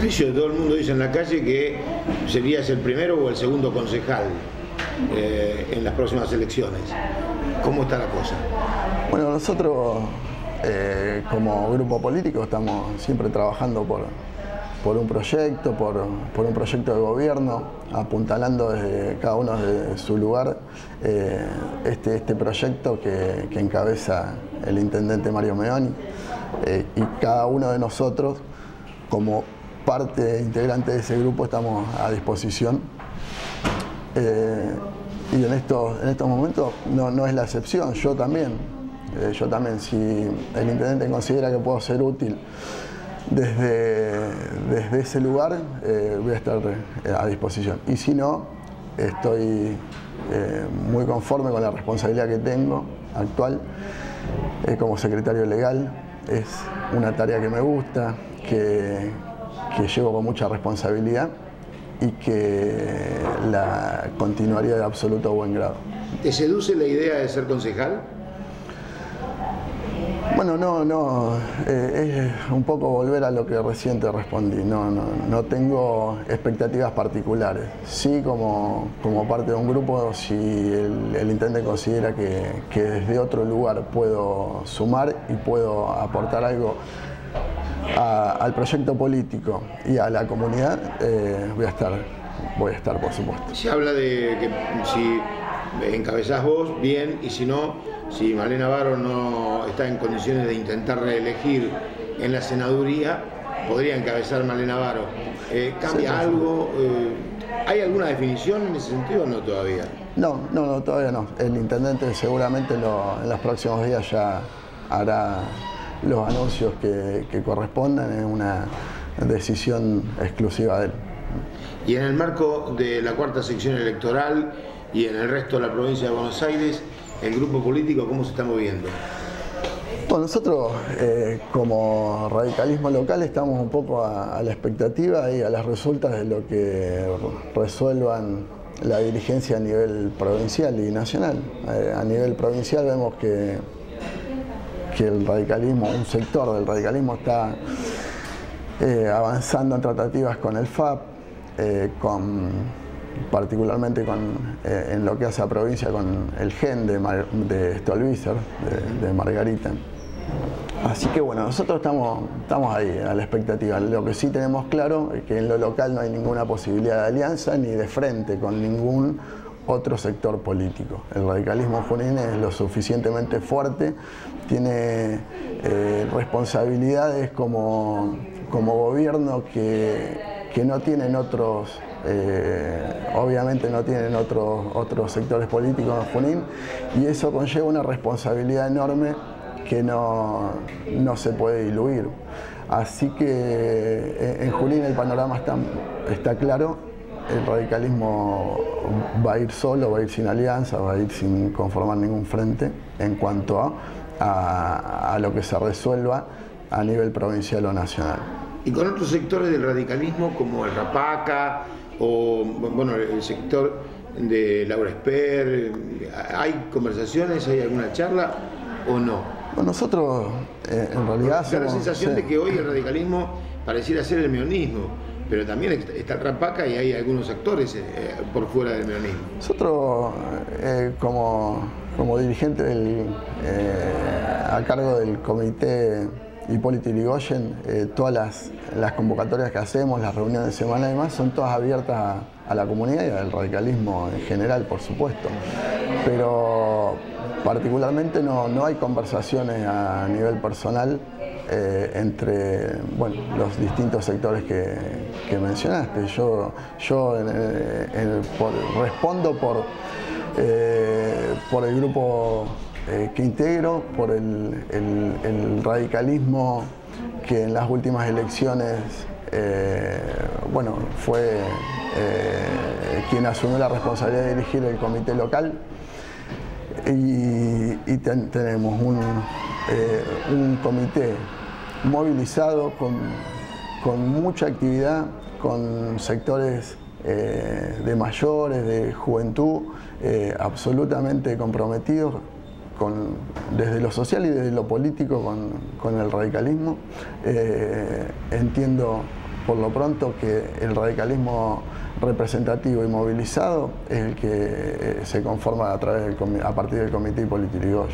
Todo el mundo dice en la calle que serías el primero o el segundo concejal eh, en las próximas elecciones. ¿Cómo está la cosa? Bueno, nosotros eh, como grupo político estamos siempre trabajando por, por un proyecto, por, un proyecto de gobierno, apuntalando desde cada uno de su lugar eh, este, este proyecto que, encabeza el intendente Mario Meoni y cada uno de nosotros como parte integrante de ese grupo estamos a disposición eh, y en estos, en estos momentos no, no es la excepción, yo también, yo también si el intendente considera que puedo ser útil desde, desde ese lugar eh, voy a estar eh, a disposición. Y si no, estoy eh, muy conforme con la responsabilidad que tengo actual como secretario legal. Es una tarea que me gusta, que, que llevo con mucha responsabilidad y que la continuaría de absoluto buen grado. ¿Te seduce la idea de ser concejal? Bueno, no, no, eh, es un poco volver a lo que recién te respondí. No, no, no tengo expectativas particulares. Sí, como, como parte de un grupo, si el, el intendente considera que, desde otro lugar puedo sumar y puedo aportar algo al proyecto político y a la comunidad, eh, voy a estar, voy a estar, por supuesto. Se habla de que si encabezás vos, bien, y si no, si Malena Varo no está en condiciones de intentar reelegir en la senaduría, podría encabezar Malena Varo. Eh, ¿Cambia algo? Eh, ¿Hay alguna definición en ese sentido o no todavía? No, no, no, todavía no. El intendente seguramente en los próximos días ya hará los anuncios que, que correspondan, es una decisión exclusiva de él. Y en el marco de la cuarta sección electoral y en el resto de la provincia de Buenos Aires, el grupo político cómo se está moviendo? Bueno, nosotros eh, como radicalismo local estamos un poco a, la expectativa y a las resultas de lo que resuelvan la dirigencia a nivel provincial y nacional. Eh, a nivel provincial vemos que, que el radicalismo, un sector del radicalismo está eh, avanzando en tratativas con el FAP, con particularmente con, eh, en lo que hace a provincia con el gen de, de Stolbizer, de, Margarita. Así que bueno, nosotros estamos, estamos ahí a la expectativa. Lo que sí tenemos claro es que en lo local no hay ninguna posibilidad de alianza ni de frente con ningún otro sector político. El radicalismo junín es lo suficientemente fuerte, tiene eh, responsabilidades como, como gobierno que, que no tienen otros eh, obviamente no tienen otros otros sectores políticos en Junín y eso conlleva una responsabilidad enorme que no, se puede diluir. Así que eh, en Junín el panorama está, está claro, el radicalismo va a ir solo, va a ir sin alianza, va a ir sin conformar ningún frente en cuanto a, a lo que se resuelva a nivel provincial o nacional. Y con otros sectores del radicalismo como el Rapaca, o bueno, el sector de Laura Esper, ¿hay conversaciones, hay alguna charla o no? Bueno, nosotros eh, en realidad... Da la sensación de que hoy el radicalismo pareciera ser el meonismo, pero también está el Rapaca y hay algunos actores eh, por fuera del meonismo. Nosotros eh, como, como dirigente a cargo del comité Hipólito Yrigoyen, eh, todas las, convocatorias que hacemos, las reuniones de semana y demás, son todas abiertas a, la comunidad y al radicalismo en general, por supuesto. Pero particularmente no, hay conversaciones a nivel personal eh, entre bueno, los distintos sectores que, mencionaste. Yo, yo respondo por, eh, por el grupo eh, que integro, por el, radicalismo que en las últimas elecciones eh, bueno, fue eh, quien asumió la responsabilidad de dirigir el comité local y, tenemos un, un, comité movilizado con, con, mucha actividad, con sectores de mayores, de juventud, absolutamente comprometidos desde lo social y desde lo político con, el radicalismo. Eh, entiendo por lo pronto que el radicalismo representativo y movilizado es el que eh, se conforma a, través del, a partir del Comité Político